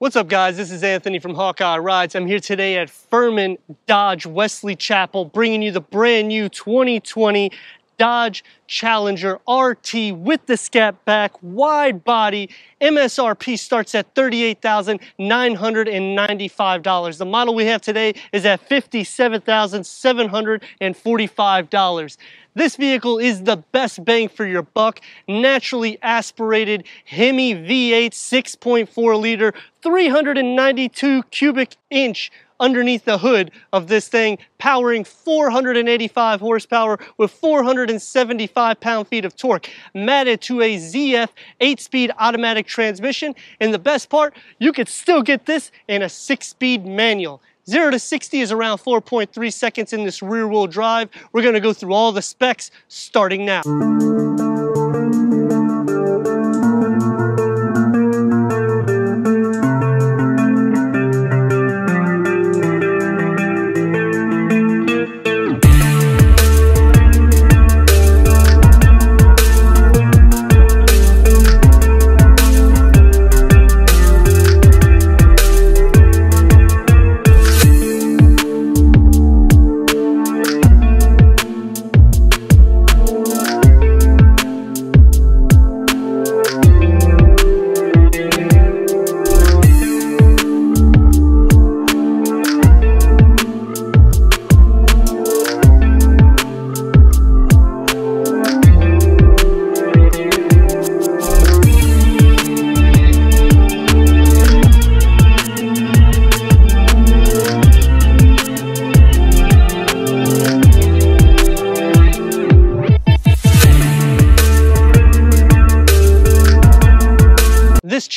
What's up guys, this is Anthony from Hawkeye Rides. I'm here today at Ferman Dodge Wesley Chapel bringing you the brand new 2020 Dodge Challenger RT with the Scat Pack, wide body. MSRP starts at $38,995. The model we have today is at $57,745. This vehicle is the best bang for your buck. Naturally aspirated Hemi V8 6.4 liter, 392 cubic inch underneath the hood of this thing, powering 485 horsepower with 475 pound-feet of torque, matted to a ZF 8-speed automatic transmission. And the best part, you could still get this in a 6-speed manual. 0 to 60 is around 4.3 seconds in this rear-wheel drive. We're to go through all the specs starting now.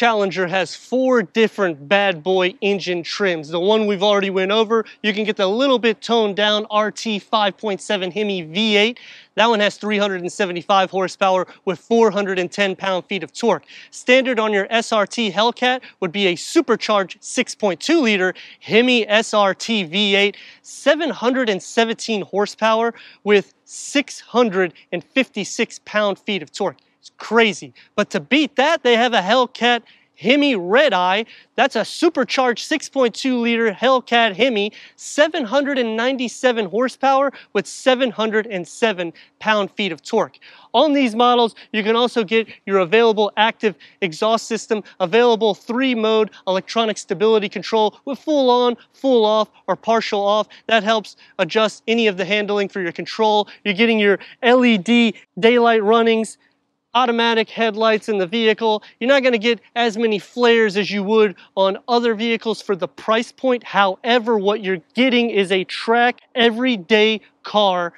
Challenger has four different bad boy engine trims. The one we've already went over, you can get the little bit toned down RT 5.7 Hemi V8. That one has 375 horsepower with 410 pound-feet of torque. Standard on your SRT Hellcat would be a supercharged 6.2 liter Hemi SRT V8, 717 horsepower with 656 pound-feet of torque. It's crazy. But to beat that, they have a Hellcat Hemi Red Eye. That's a supercharged 6.2 liter Hellcat Hemi, 797 horsepower with 707 pound-feet of torque. On these models, you can also get your available active exhaust system, available three-mode electronic stability control with full on, full off, or partial off. That helps adjust any of the handling for your control. You're getting your LED daylight runnings, automatic headlights in the vehicle. You're not going to get as many flares as you would on other vehicles for the price point. However, what you're getting is a track everyday car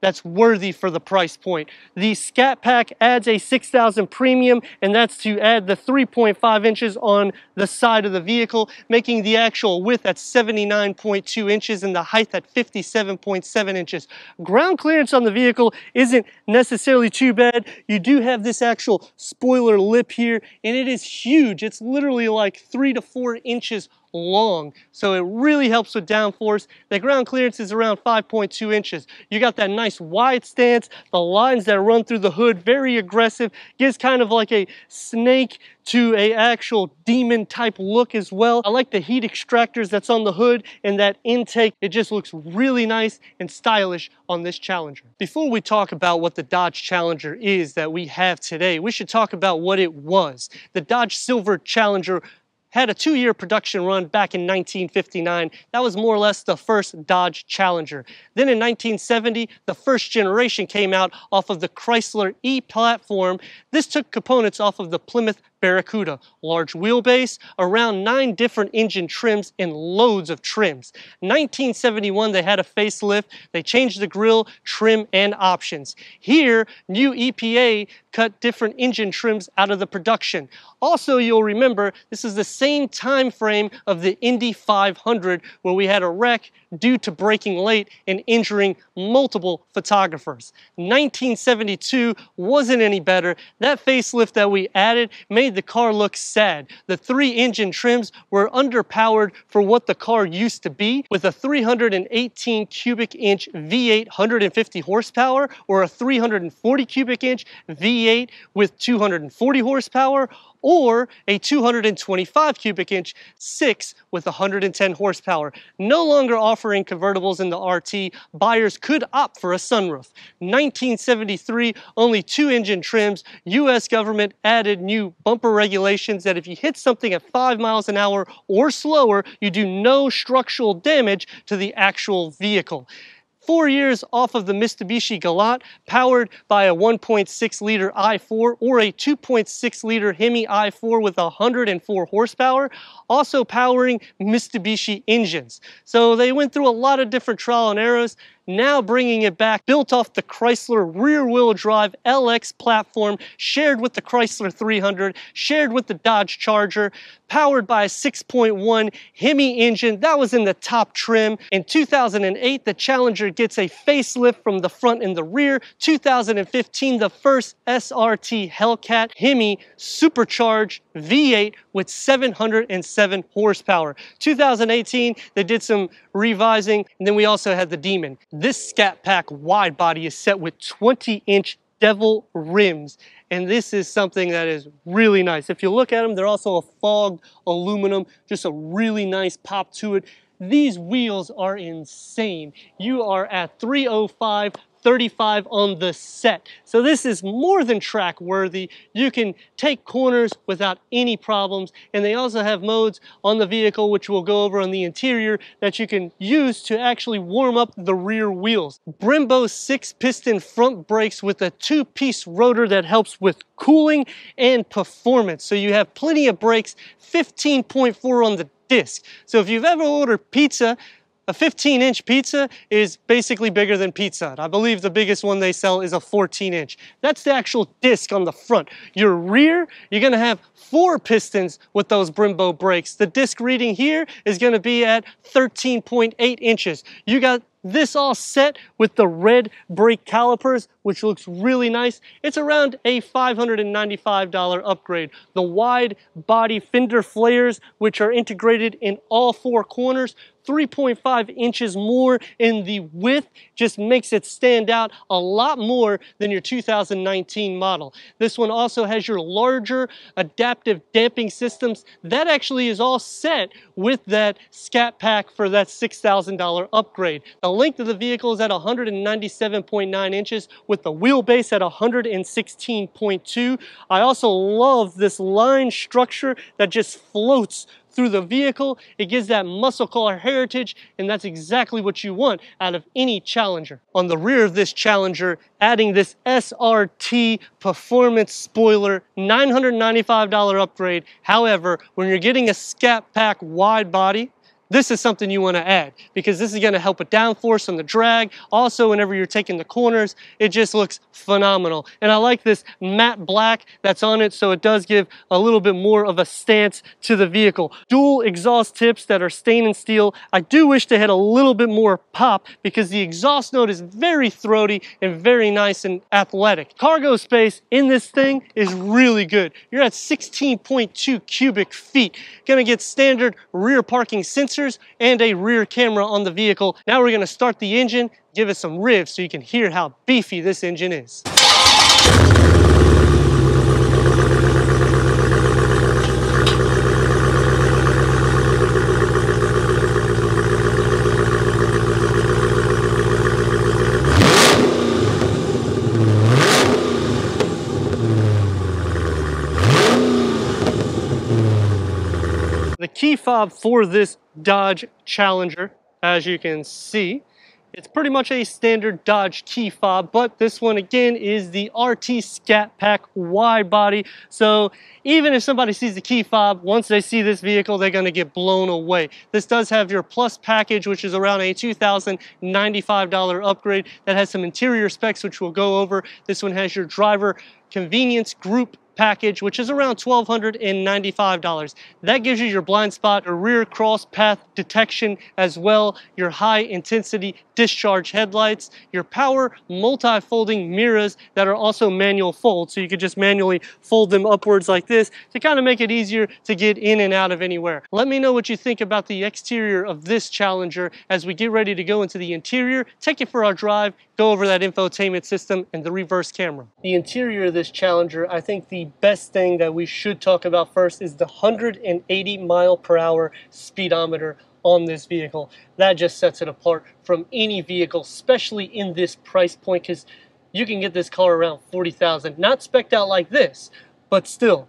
that's worthy for the price point. The Scat Pack adds a 6000 premium and that's to add the 3.5 inches on the side of the vehicle, making the actual width at 79.2 inches and the height at 57.7 inches. Ground clearance on the vehicle isn't necessarily too bad. You do have this actual spoiler lip here and it is huge. It's literally like three to four inches long. So it really helps with downforce. The ground clearance is around 5.2 inches. You got that nice wide stance, the lines that run through the hood, very aggressive, gives kind of like a snake to a actual demon type look as well. I like the heat extractors that's on the hood and that intake. It just looks really nice and stylish on this Challenger. Before we talk about what the Dodge Challenger is that we have today, we should talk about what it was. The Dodge Silver Challenger had a two-year production run back in 1959. That was more or less the first Dodge Challenger. Then in 1970, the first generation came out off of the Chrysler E platform. This took components off of the Plymouth Barracuda, large wheelbase, around nine different engine trims and loads of trims. 1971, they had a facelift. They changed the grille, trim, and options. Here, new EPA cut different engine trims out of the production. Also, you'll remember, this is the same time frame of the Indy 500 where we had a wreck due to braking late and injuring multiple photographers. 1972 wasn't any better. That facelift that we added made the car look sad. The three engine trims were underpowered for what the car used to be with a 318 cubic inch V8 150 horsepower or a 340 cubic inch V8 with 240 horsepower or a 225 cubic inch 6 with 110 horsepower. No longer offering convertibles in the RT, buyers could opt for a sunroof. 1973, only two engine trims. US government added new bumper regulations that if you hit something at 5 miles an hour or slower, you do no structural damage to the actual vehicle four years off of the Mitsubishi Galant, powered by a 1.6 liter i4 or a 2.6 liter Hemi i4 with 104 horsepower, also powering Mitsubishi engines. So they went through a lot of different trial and errors now bringing it back, built off the Chrysler rear-wheel drive LX platform, shared with the Chrysler 300, shared with the Dodge Charger, powered by a 6.1 Hemi engine. That was in the top trim. In 2008, the Challenger gets a facelift from the front and the rear. 2015, the first SRT Hellcat Hemi supercharged V8 with 707 horsepower. 2018, they did some revising, and then we also had the Demon. This Scat Pack wide body is set with 20 inch devil rims and this is something that is really nice. If you look at them, they're also a fogged aluminum, just a really nice pop to it. These wheels are insane. You are at 305 35 on the set. So this is more than track worthy. You can take corners without any problems. And they also have modes on the vehicle, which we'll go over on the interior, that you can use to actually warm up the rear wheels. Brembo six piston front brakes with a two piece rotor that helps with cooling and performance. So you have plenty of brakes, 15.4 on the disc. So if you've ever ordered pizza a 15 inch pizza is basically bigger than Pizza Hut. I believe the biggest one they sell is a 14 inch. That's the actual disc on the front. Your rear, you're gonna have four pistons with those Brembo brakes. The disc reading here is gonna be at 13.8 inches. You got this all set with the red brake calipers, which looks really nice. It's around a $595 upgrade. The wide body fender flares, which are integrated in all four corners, 3.5 inches more in the width just makes it stand out a lot more than your 2019 model. This one also has your larger adaptive damping systems. That actually is all set with that Scat Pack for that $6,000 upgrade. The length of the vehicle is at 197.9 inches with the wheelbase at 116.2. I also love this line structure that just floats through the vehicle. It gives that muscle car heritage, and that's exactly what you want out of any Challenger. On the rear of this Challenger, adding this SRT performance spoiler, $995 upgrade. However, when you're getting a Scat Pack wide body, this is something you want to add because this is going to help with downforce on the drag. Also, whenever you're taking the corners, it just looks phenomenal. And I like this matte black that's on it, so it does give a little bit more of a stance to the vehicle. Dual exhaust tips that are stainless steel. I do wish they had a little bit more pop because the exhaust note is very throaty and very nice and athletic. Cargo space in this thing is really good. You're at 16.2 cubic feet. Gonna get standard rear parking sensor and a rear camera on the vehicle. Now we're gonna start the engine, give it some revs so you can hear how beefy this engine is. Key fob for this Dodge Challenger, as you can see. It's pretty much a standard Dodge key fob, but this one again is the RT Scat Pack wide body. So even if somebody sees the key fob, once they see this vehicle, they're gonna get blown away. This does have your Plus package, which is around a $2,095 upgrade that has some interior specs, which we'll go over. This one has your driver convenience group package, which is around $1,295. That gives you your blind spot or rear cross path detection as well, your high intensity discharge headlights, your power multi-folding mirrors that are also manual fold, so you could just manually fold them upwards like this to kind of make it easier to get in and out of anywhere. Let me know what you think about the exterior of this Challenger as we get ready to go into the interior, take it for our drive, go over that infotainment system and the reverse camera. The interior of this Challenger, I think the best thing that we should talk about first is the 180 mile per hour speedometer on this vehicle. That just sets it apart from any vehicle, especially in this price point, because you can get this car around 40,000. Not specced out like this, but still,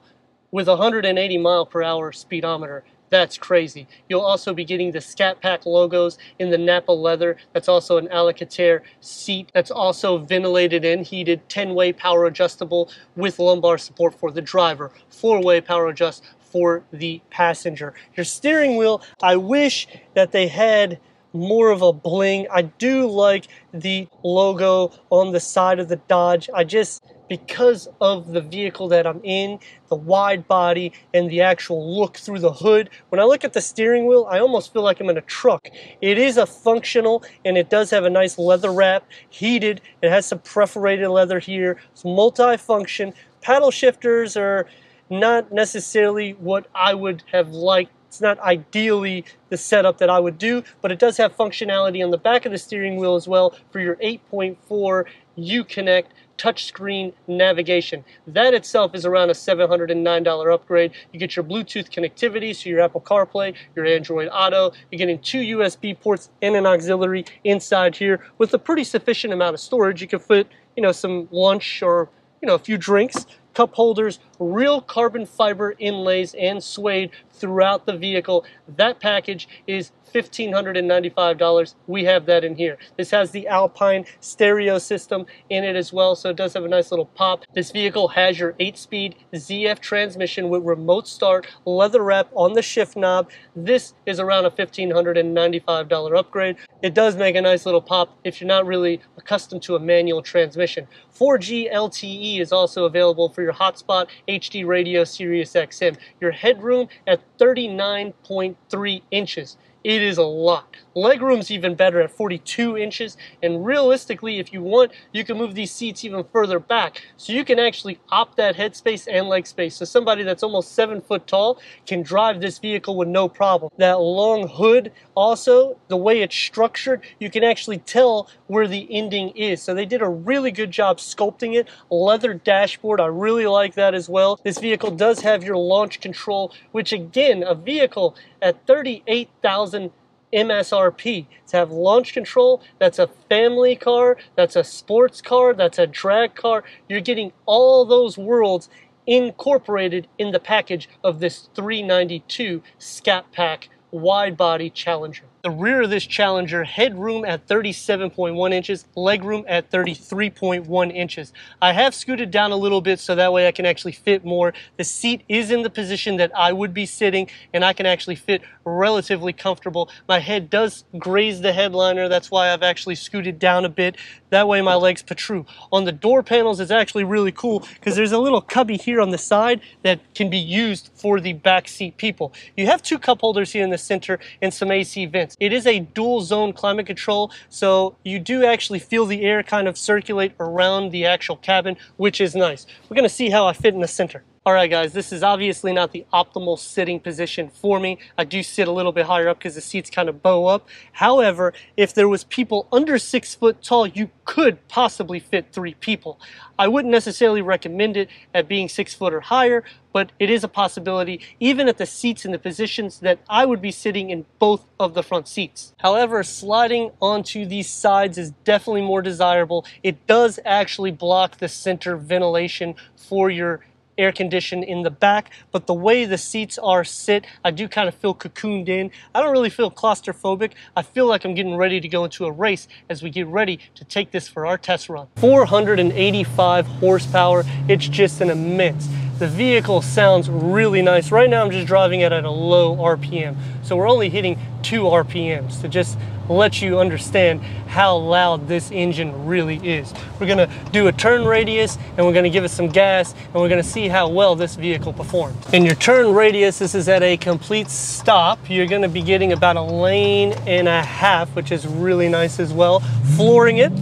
with 180 mile per hour speedometer, that's crazy. You'll also be getting the Scat Pack logos in the Nappa leather. That's also an Alcantara seat. That's also ventilated and heated, 10-way power adjustable with lumbar support for the driver, 4-way power adjust for the passenger. Your steering wheel, I wish that they had more of a bling. I do like the logo on the side of the Dodge. I just, because of the vehicle that I'm in, the wide body and the actual look through the hood, when I look at the steering wheel, I almost feel like I'm in a truck. It is a functional and it does have a nice leather wrap, heated. It has some perforated leather here. It's multi-function. Paddle shifters are not necessarily what I would have liked it's not ideally the setup that I would do, but it does have functionality on the back of the steering wheel as well for your 8.4 Uconnect touchscreen navigation. That itself is around a $709 upgrade. You get your Bluetooth connectivity, so your Apple CarPlay, your Android Auto. You're getting two USB ports and an auxiliary inside here with a pretty sufficient amount of storage. You can fit, you know, some lunch or, you know, a few drinks cup holders, real carbon fiber inlays and suede throughout the vehicle. That package is $1,595. We have that in here. This has the Alpine stereo system in it as well, so it does have a nice little pop. This vehicle has your 8-speed ZF transmission with remote start, leather wrap on the shift knob. This is around a $1,595 upgrade. It does make a nice little pop if you're not really accustomed to a manual transmission. 4G LTE is also available for your hotspot HD radio Sirius XM. Your headroom at 39.3 inches. It is a lot. Legroom's even better at 42 inches, and realistically, if you want, you can move these seats even further back, so you can actually opt that headspace and leg space. So somebody that's almost seven foot tall can drive this vehicle with no problem. That long hood, also, the way it's structured, you can actually tell where the ending is. So they did a really good job sculpting it. Leather dashboard, I really like that as well. This vehicle does have your launch control, which again, a vehicle at 38,000 MSRP to have launch control. That's a family car, that's a sports car, that's a drag car. You're getting all those worlds incorporated in the package of this 392 Scat Pack wide body Challenger. The rear of this Challenger, headroom at 37.1 inches, legroom at 33.1 inches. I have scooted down a little bit so that way I can actually fit more. The seat is in the position that I would be sitting and I can actually fit relatively comfortable. My head does graze the headliner, that's why I've actually scooted down a bit. That way my legs protrude. On the door panels, it's actually really cool because there's a little cubby here on the side that can be used for the back seat people. You have two cup holders here in the center and some AC vents. It is a dual zone climate control, so you do actually feel the air kind of circulate around the actual cabin, which is nice. We're gonna see how I fit in the center. All right, guys, this is obviously not the optimal sitting position for me. I do sit a little bit higher up because the seats kind of bow up. However, if there was people under six foot tall, you could possibly fit three people. I wouldn't necessarily recommend it at being six foot or higher, but it is a possibility even at the seats and the positions that I would be sitting in both of the front seats. However, sliding onto these sides is definitely more desirable. It does actually block the center ventilation for your air conditioned in the back, but the way the seats are sit, I do kind of feel cocooned in. I don't really feel claustrophobic. I feel like I'm getting ready to go into a race as we get ready to take this for our test run. 485 horsepower, it's just an immense. The vehicle sounds really nice. Right now I'm just driving it at a low RPM. So we're only hitting two RPMs to just let you understand how loud this engine really is. We're gonna do a turn radius and we're gonna give it some gas and we're gonna see how well this vehicle performs. In your turn radius, this is at a complete stop. You're gonna be getting about a lane and a half, which is really nice as well. Flooring it.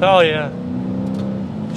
Oh yeah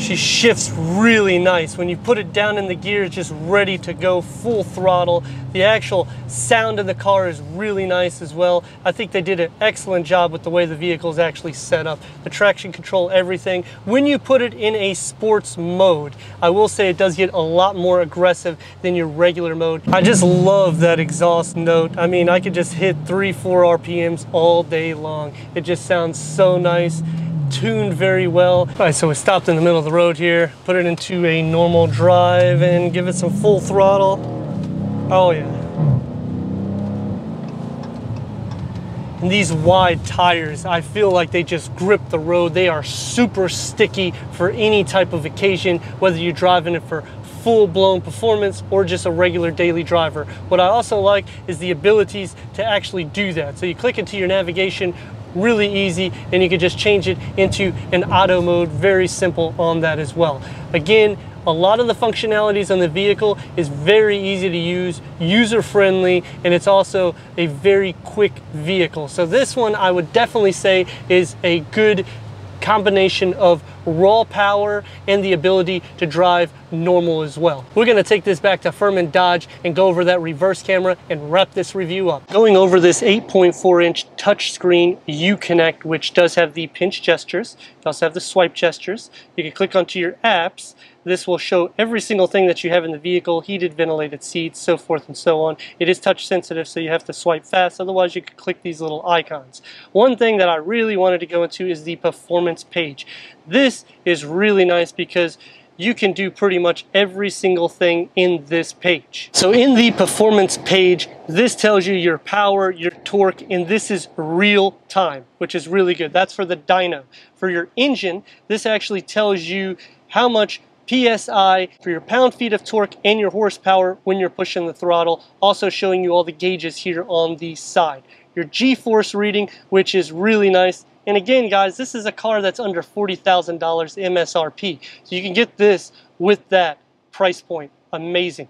She shifts really nice. When you put it down in the gear, it's just ready to go full throttle. The actual sound of the car is really nice as well. I think they did an excellent job with the way the vehicle is actually set up. The traction control, everything. When you put it in a sports mode, I will say it does get a lot more aggressive than your regular mode. I just love that exhaust note. I mean, I could just hit three, four RPMs all day long. It just sounds so nice tuned very well. All right, so we stopped in the middle of the road here, put it into a normal drive and give it some full throttle. Oh yeah. And these wide tires, I feel like they just grip the road. They are super sticky for any type of occasion, whether you're driving it for full-blown performance or just a regular daily driver. What I also like is the abilities to actually do that. So you click into your navigation really easy and you can just change it into an auto mode. Very simple on that as well. Again a lot of the functionalities on the vehicle is very easy to use user friendly and it's also a very quick vehicle. So this one I would definitely say is a good combination of raw power and the ability to drive normal as well. We're gonna take this back to Ferman Dodge and go over that reverse camera and wrap this review up. Going over this 8.4 inch touchscreen Uconnect, which does have the pinch gestures. You also have the swipe gestures. You can click onto your apps this will show every single thing that you have in the vehicle, heated ventilated seats, so forth and so on. It is touch sensitive, so you have to swipe fast, otherwise you can click these little icons. One thing that I really wanted to go into is the performance page. This is really nice because you can do pretty much every single thing in this page. So in the performance page, this tells you your power, your torque, and this is real time, which is really good. That's for the dyno. For your engine, this actually tells you how much PSI for your pound-feet of torque and your horsepower when you're pushing the throttle. Also showing you all the gauges here on the side. Your G-force reading, which is really nice. And again, guys, this is a car that's under $40,000 MSRP. So you can get this with that price point. Amazing.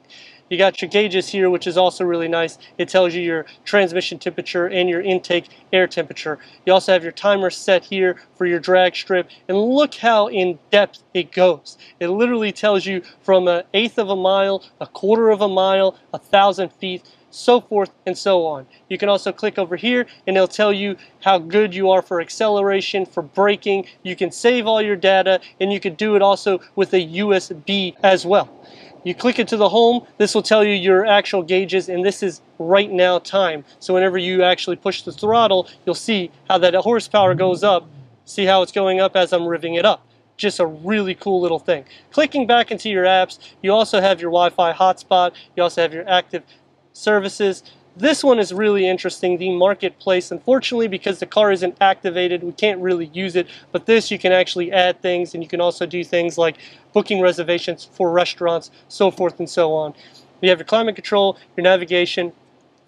You got your gauges here, which is also really nice. It tells you your transmission temperature and your intake air temperature. You also have your timer set here for your drag strip. And look how in depth it goes. It literally tells you from an eighth of a mile, a quarter of a mile, a thousand feet, so forth and so on. You can also click over here and it'll tell you how good you are for acceleration, for braking. You can save all your data and you can do it also with a USB as well. You click it to the home, this will tell you your actual gauges and this is right now time. So whenever you actually push the throttle, you'll see how that horsepower goes up. See how it's going up as I'm revving it up. Just a really cool little thing. Clicking back into your apps, you also have your Wi-Fi hotspot, you also have your active services. This one is really interesting, the marketplace. Unfortunately, because the car isn't activated, we can't really use it. But this, you can actually add things, and you can also do things like booking reservations for restaurants, so forth and so on. You have your climate control, your navigation,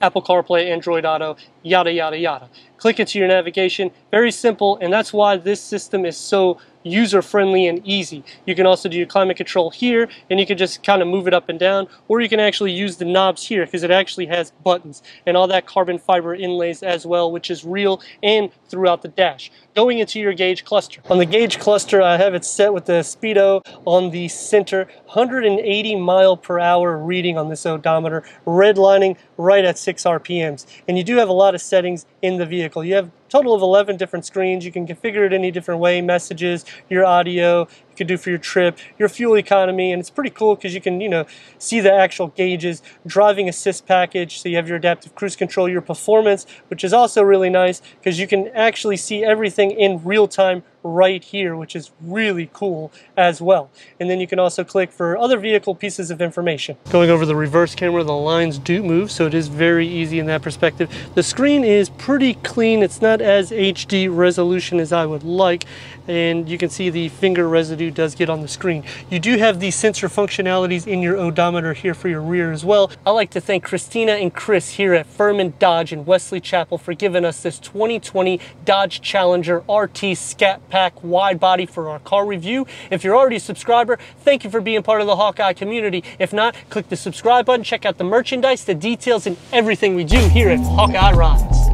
Apple CarPlay, Android Auto, yada, yada, yada. Click into your navigation. Very simple, and that's why this system is so user-friendly and easy. You can also do your climate control here, and you can just kind of move it up and down, or you can actually use the knobs here because it actually has buttons and all that carbon fiber inlays as well, which is real and throughout the dash. Going into your gauge cluster. On the gauge cluster, I have it set with the speedo on the center, 180 mile per hour reading on this odometer, redlining right at 6 RPMs. And you do have a lot of settings in the vehicle. You have total of 11 different screens. You can configure it any different way, messages, your audio, you can do for your trip, your fuel economy, and it's pretty cool because you can, you know, see the actual gauges, driving assist package, so you have your adaptive cruise control, your performance, which is also really nice because you can actually see everything in real time right here, which is really cool as well. And then you can also click for other vehicle pieces of information. Going over the reverse camera, the lines do move, so it is very easy in that perspective. The screen is pretty clean. It's not as HD resolution as I would like, and you can see the finger residue does get on the screen. You do have the sensor functionalities in your odometer here for your rear as well. I'd like to thank Christina and Chris here at Ferman Dodge in Wesley Chapel for giving us this 2020 Dodge Challenger RT Scat pack wide body for our car review. If you're already a subscriber, thank you for being part of the Hawkeye community. If not, click the subscribe button, check out the merchandise, the details, and everything we do here at Hawkeye Rides.